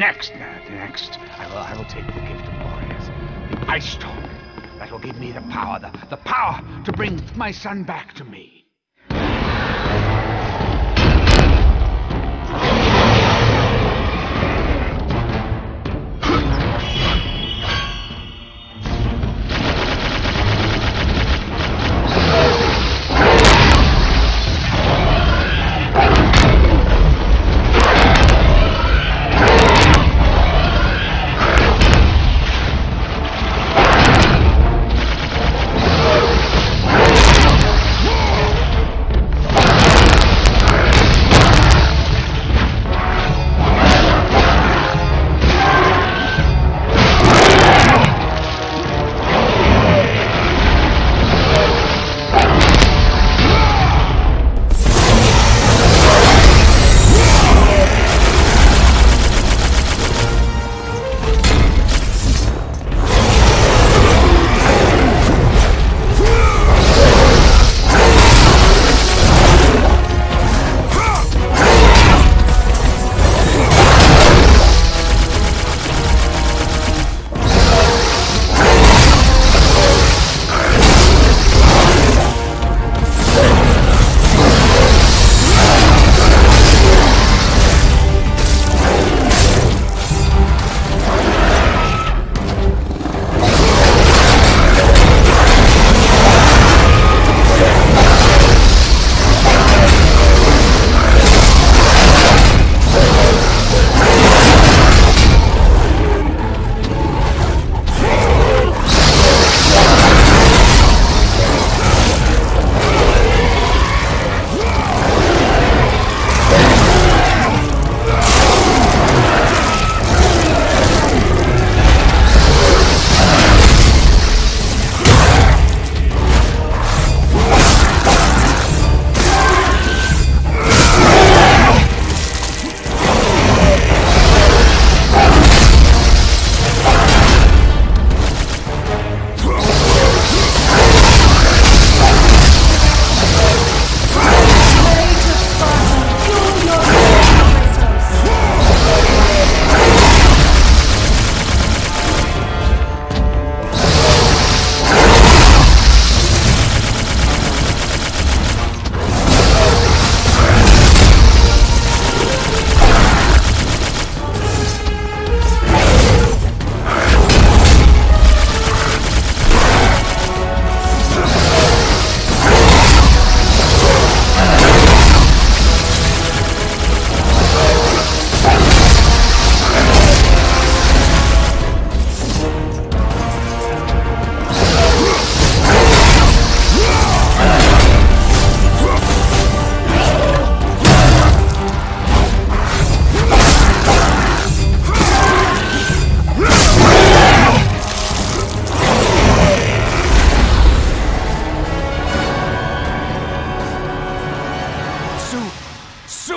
Next, uh, next, I will, I will take the gift of Boreas, the ice storm. That will give me the power, the, the power to bring my son back to me.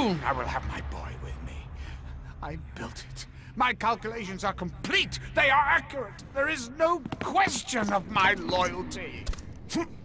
Soon I will have my boy with me. I built it. My calculations are complete. They are accurate. There is no question of my loyalty.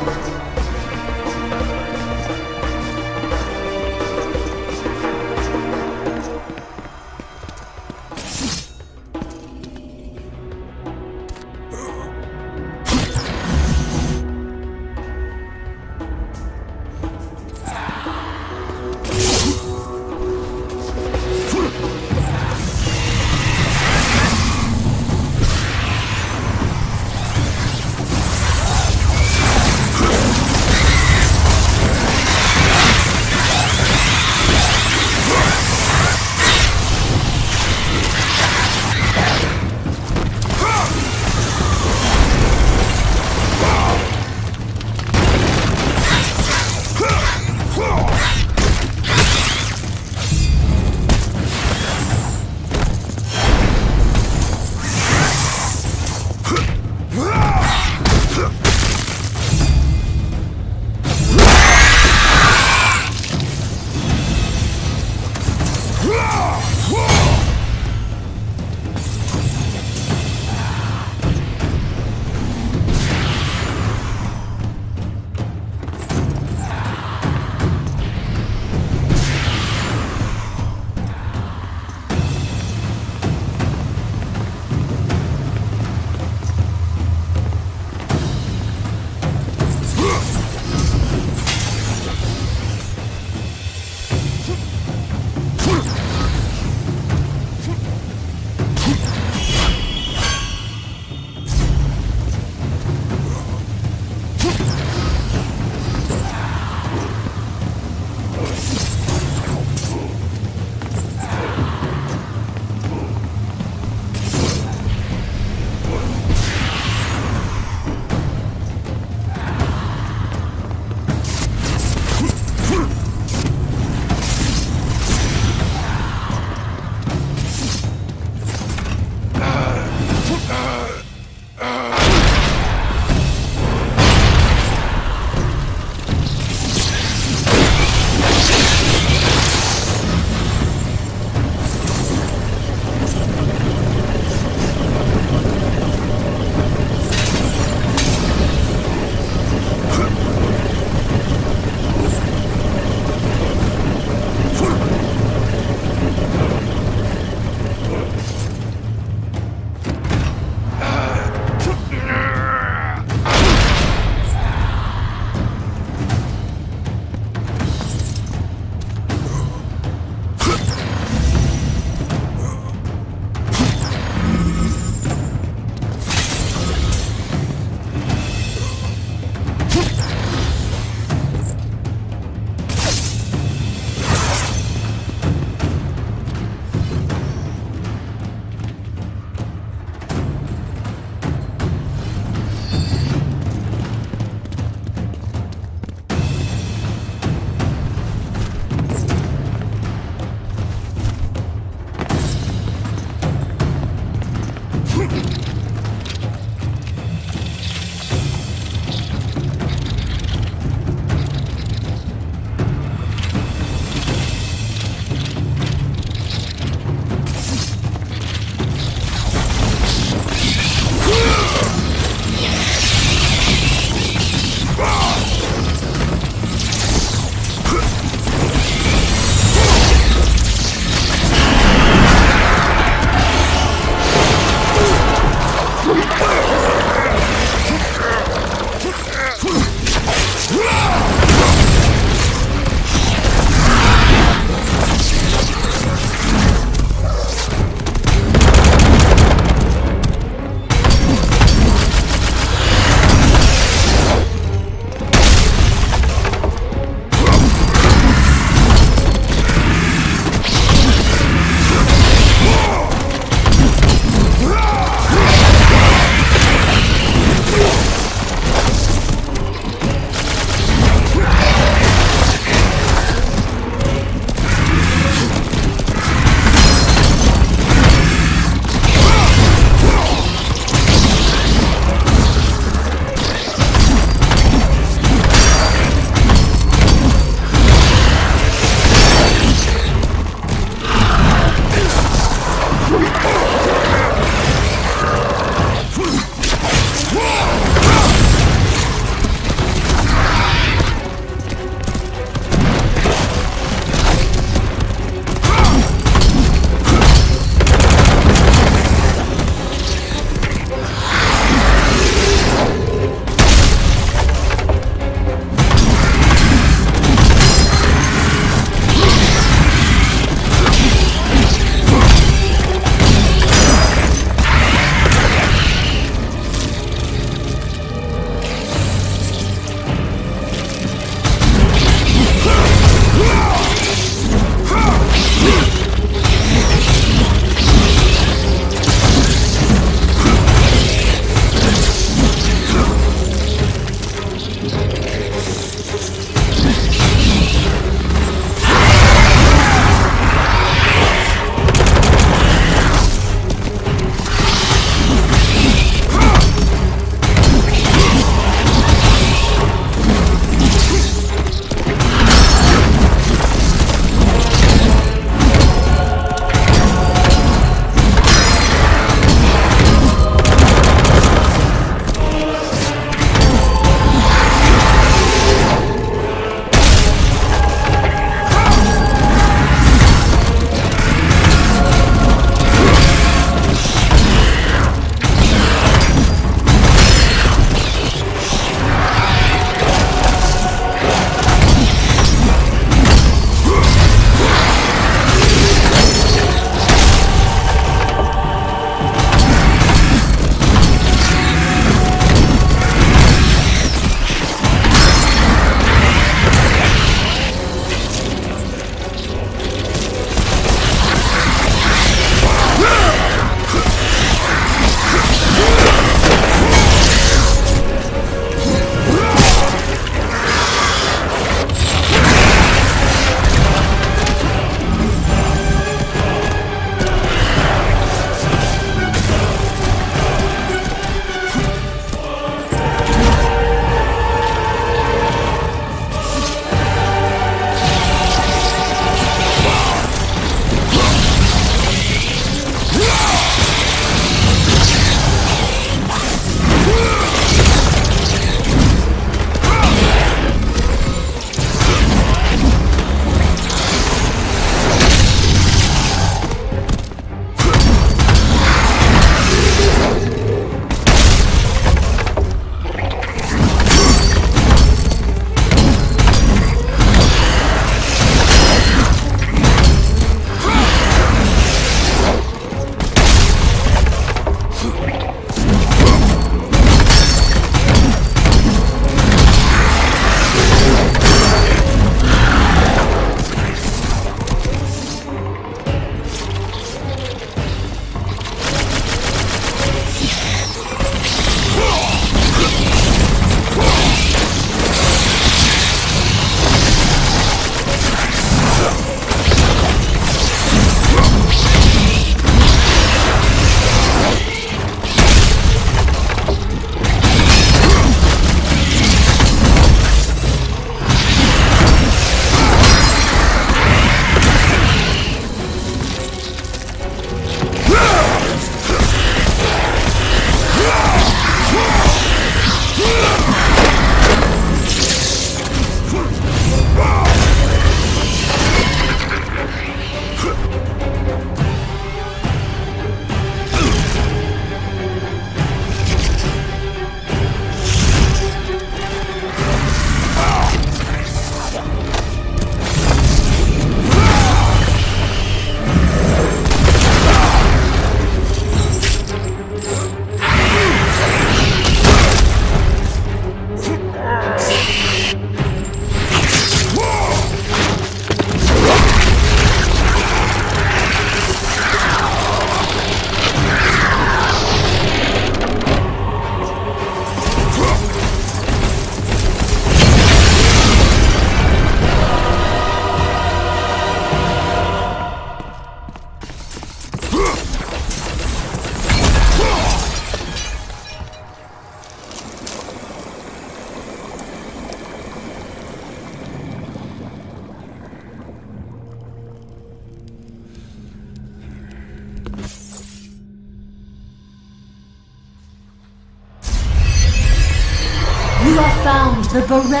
The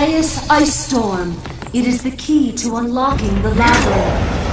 Ice Storm. It is the key to unlocking the labyrinth.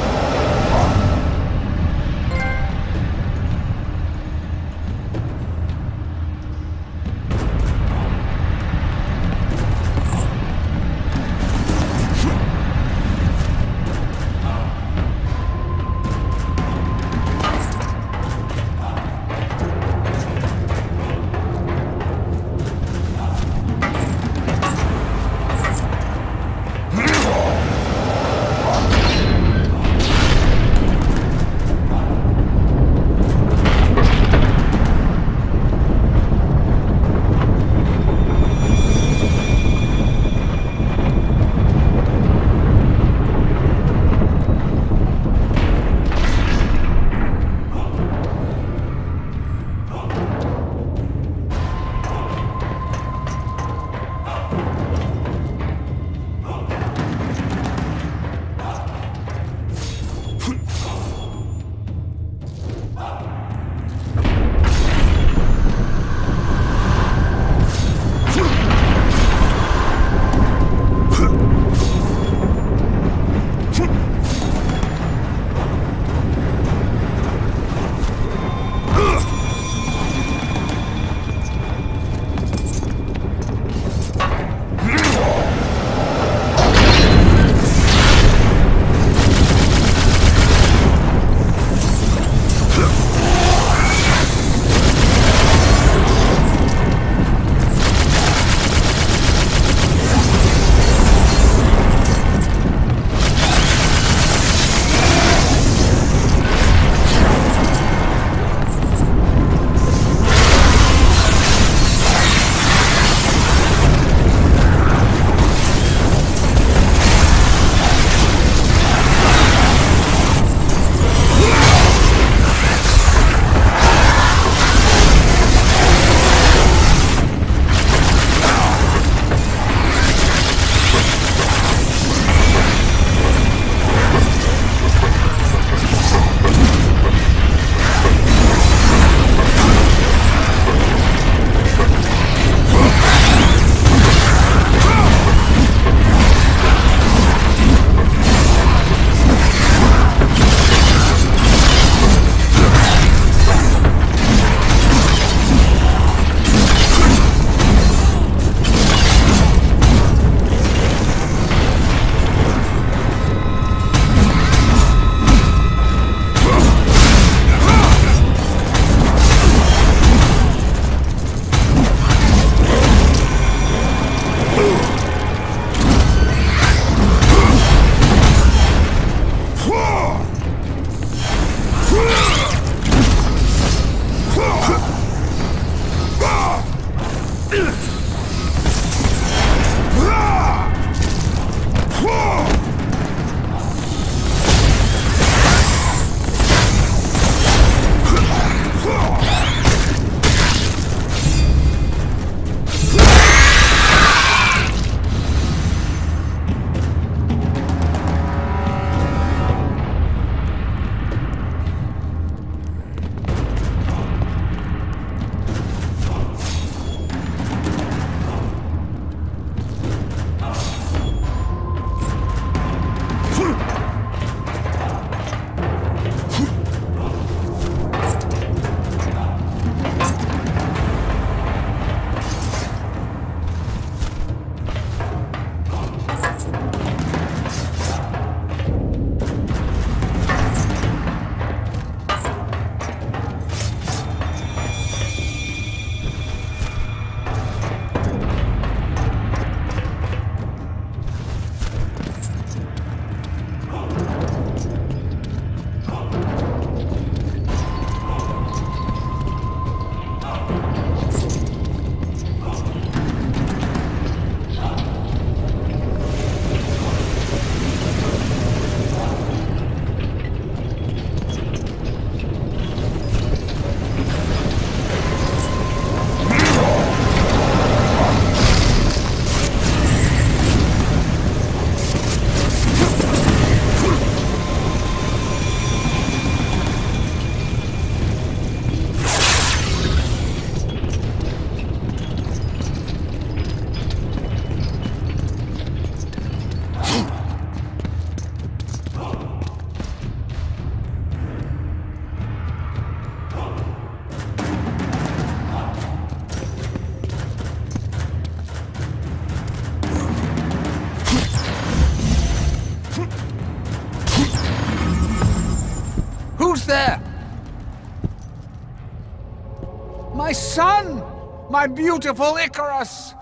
My beautiful Icarus!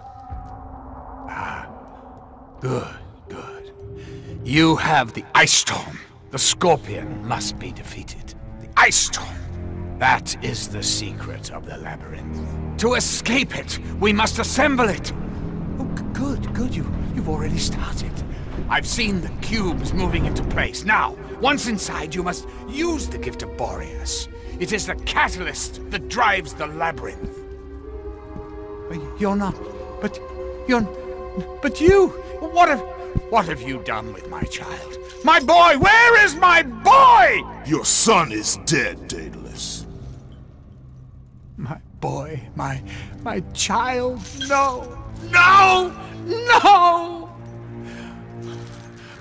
Ah, good, good. You have the Ice Storm. The Scorpion must be defeated. The Ice Storm. That is the secret of the labyrinth. To escape it, we must assemble it. Oh, good, good. You, you've already started. I've seen the cubes moving into place. Now, once inside, you must use the gift of Boreas. It is the catalyst that drives the labyrinth. You're not. But you're. But you. What have. What have you done with my child? My boy! Where is my boy? Your son is dead, Daedalus. My boy, my. my child. No! No! No!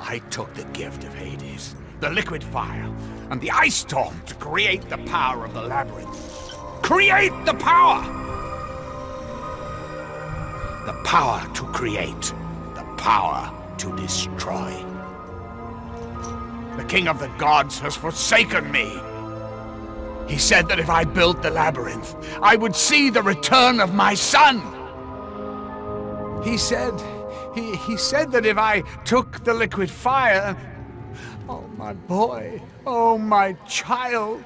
I took the gift of Hades, the liquid fire, and the ice storm to create the power of the labyrinth. Create the power! The power to create, the power to destroy. The king of the gods has forsaken me. He said that if I built the labyrinth, I would see the return of my son. He said, he, he said that if I took the liquid fire, oh my boy, oh my child,